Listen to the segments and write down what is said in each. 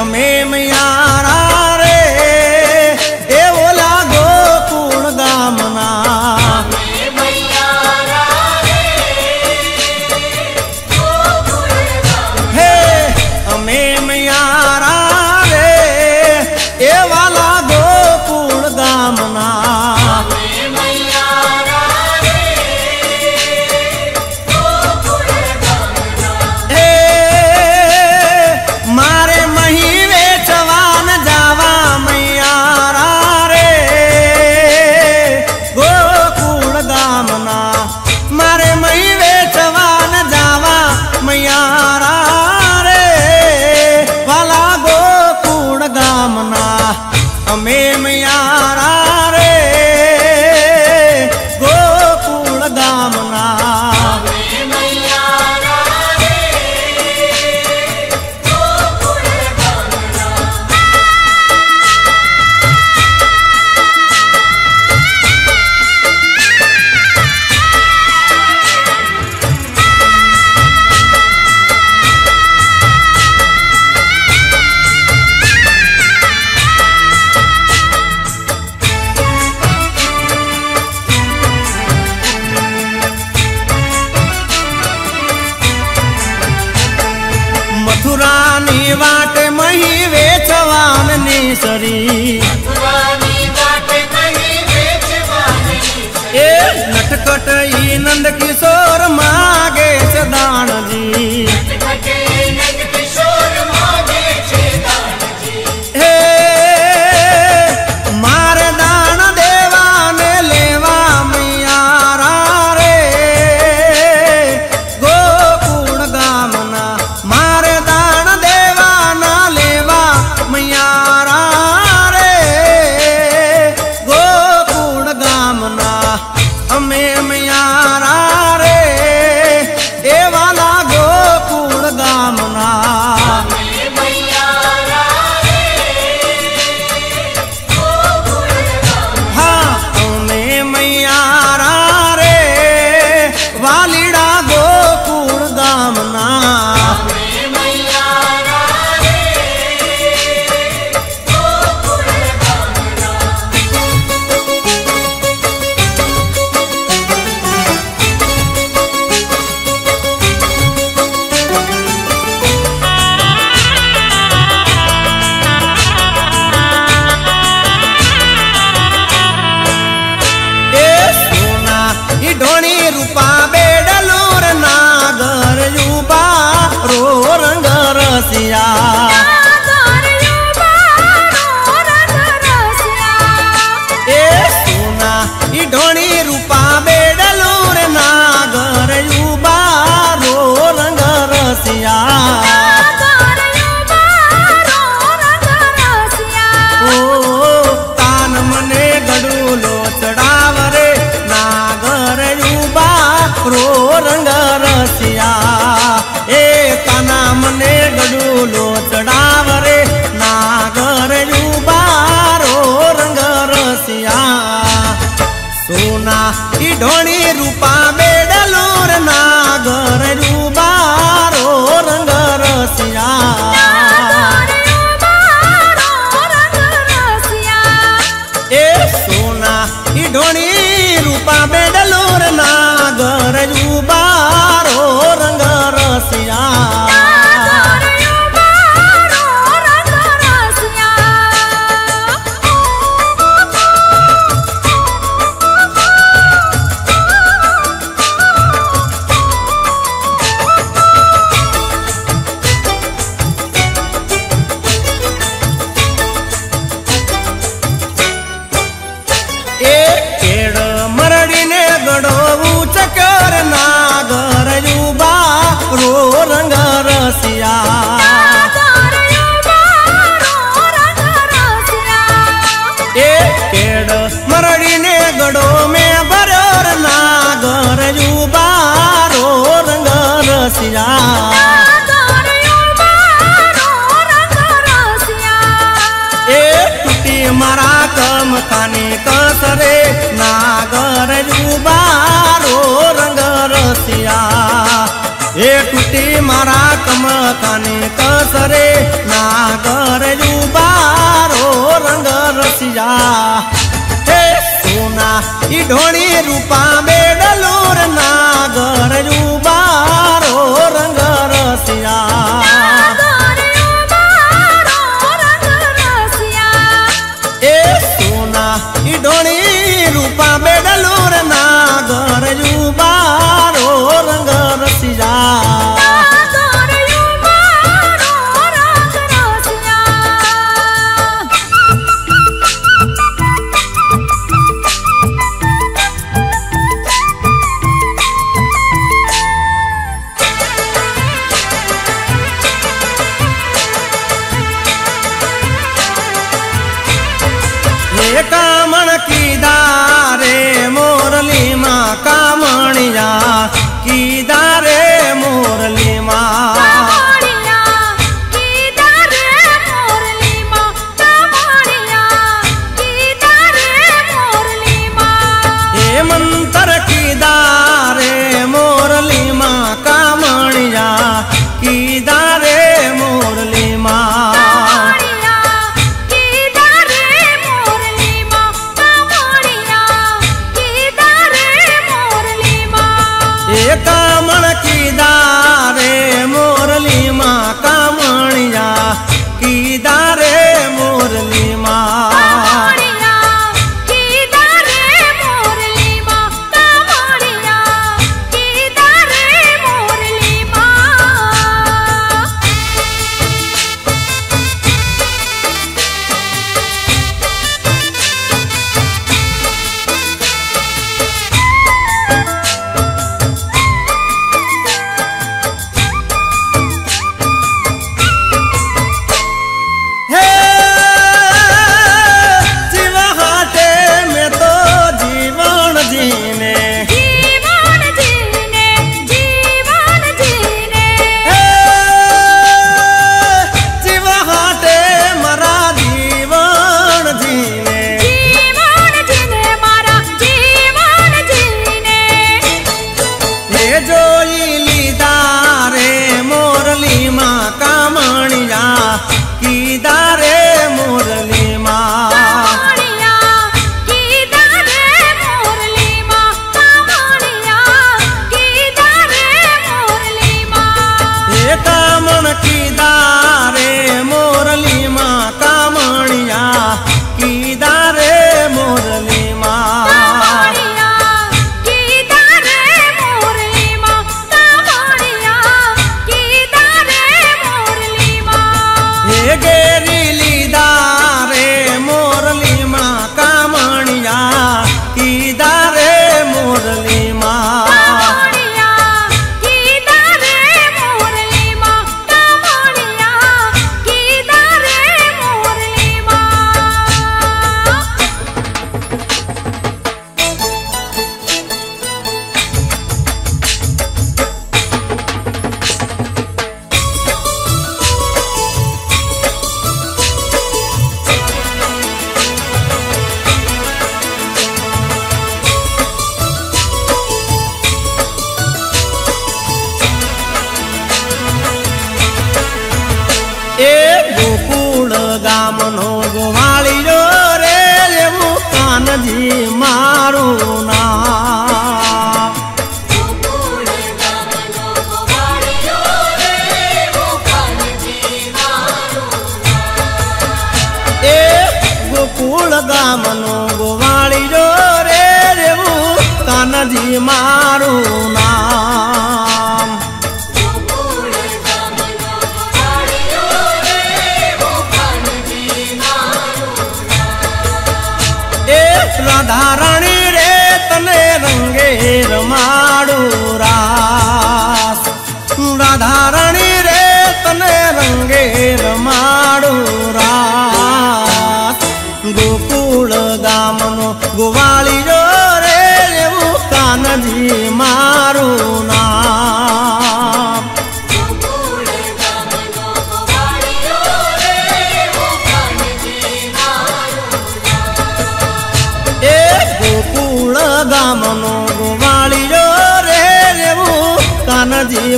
हमें मैया આવો રંગ રસિયા কানে मंत्र की दा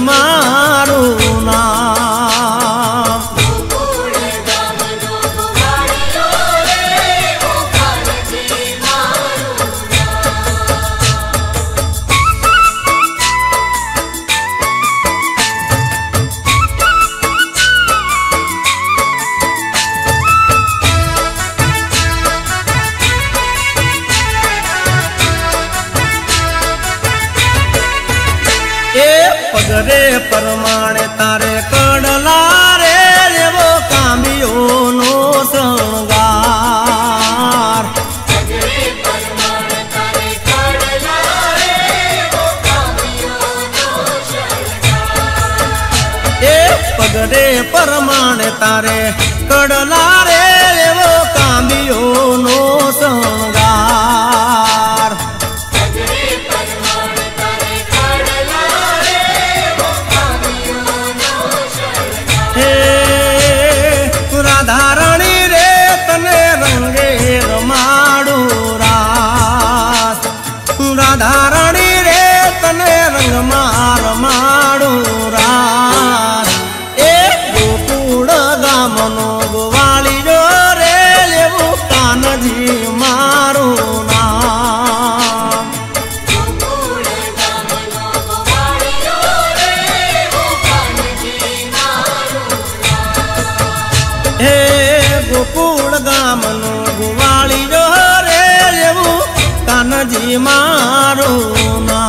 ma વગરે પરમાણે તારે કડલા રે એવો કાંબીઓનો શણગાર. એ પગરે પરમાણે તારે કડલા মারো না।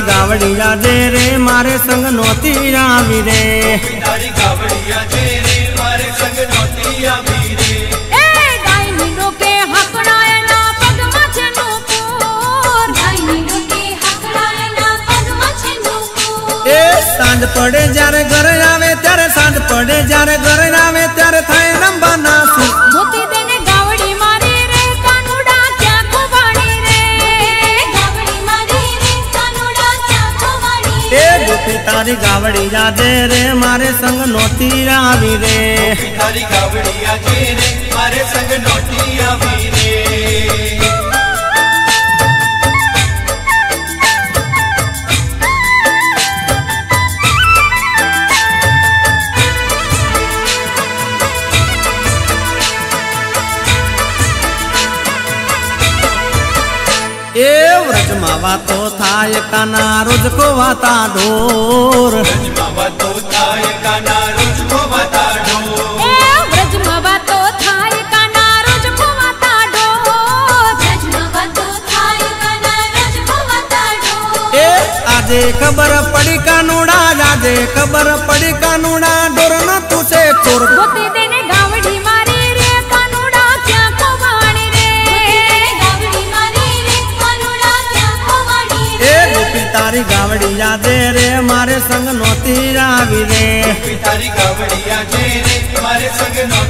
તારી ગાવડિયા જે રે મારે સંગ નોતી આવી રે તારી ગાવડિયા જે રે મારે સંગ નોતી આવી રે એ ગાયની ડોકે હકડાય ના પગમાં છે નો કોર ગાયની ડોકે હકડાય ના પગમાં છે નો કોર એ સાંજ પડે જ્યારે ઘરે આવે ત્યારે સાંજ પડે જ્યારે ઘરે તારી ગાવડી આજે રે, મારે સંગ નોતી આવી રે. તારી ગાવડી આજે રે, મારે સંગ નોતી આવી રે. વાતો થાય કાના રોજ કોવાતા ઢોર રજમાં વાતો થાય કાના રોજ ખોવાતા ઢોર એ વ્રજમાં વાતો થાય કાના રોજ ખોવાતા ઢોર વ્રજમાં વાતો થાય કાના રોજ ખોવાતા ઢોર એ આજે ખબર પડી કાનુડા આજે ખબર પડી वीरे पितारी कावड़िया जेरे हमारे सगनों